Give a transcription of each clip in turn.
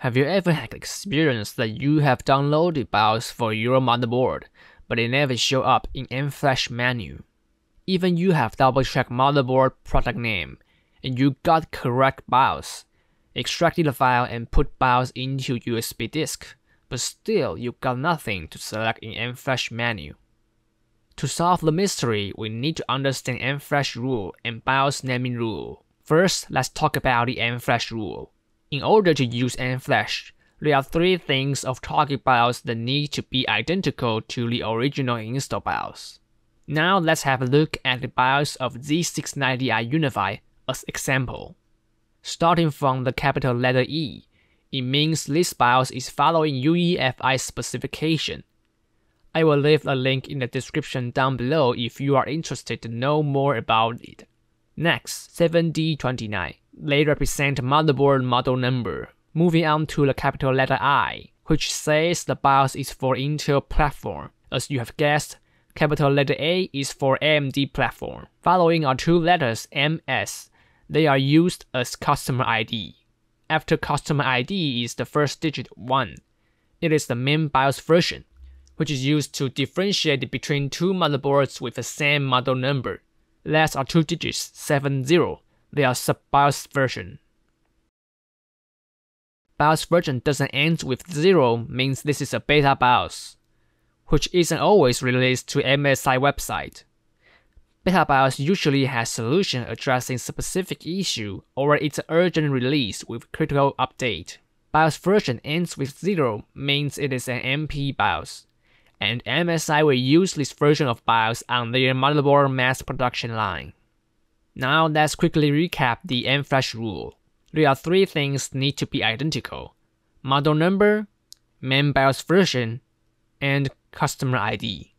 Have you ever had experience that you have downloaded BIOS for your motherboard, but it never show up in M-Flash menu? Even you have double-checked motherboard product name, and you got correct BIOS, extracted the file and put BIOS into USB disk, but still you got nothing to select in M-Flash menu. To solve the mystery, we need to understand M-Flash rule and BIOS naming rule. First, let's talk about the M-Flash rule. In order to use M-Flash, there are three things of target BIOS that need to be identical to the original install BIOS. Now let's have a look at the BIOS of Z690i Unify as example. Starting from the capital letter E, it means this BIOS is following UEFI specification. I will leave a link in the description down below if you are interested to know more about it. Next, 7D29 they represent motherboard model number. Moving on to the capital letter I, which says the BIOS is for Intel platform. As you have guessed, capital letter A is for AMD platform. Following are two letters MS. They are used as customer ID. After customer ID is the first digit 1. It is the main BIOS version, which is used to differentiate between two motherboards with the same model number. Last are two digits 70 their sub-BIOS version. BIOS version doesn't end with 0 means this is a beta BIOS, which isn't always released to MSI website. Beta BIOS usually has solution addressing specific issue or it's urgent release with critical update. BIOS version ends with 0 means it is an MP BIOS, and MSI will use this version of BIOS on their motherboard mass production line. Now let's quickly recap the M-Flash rule. There are three things need to be identical. Model number, main BIOS version, and customer ID.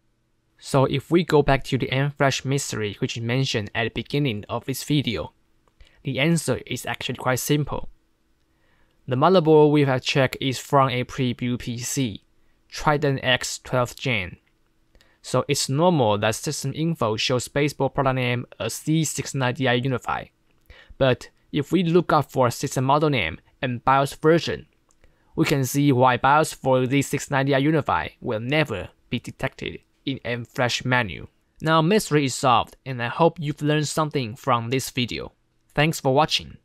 So if we go back to the M-Flash mystery which is mentioned at the beginning of this video, the answer is actually quite simple. The motherboard we have checked is from a pre-built PC, Trident X 12th Gen. So it's normal that system info shows baseboard product name as Z690i Unify. But if we look up for system model name and BIOS version, we can see why BIOS for Z690i Unify will never be detected in M-Flash menu. Now mystery is solved and I hope you've learned something from this video. Thanks for watching.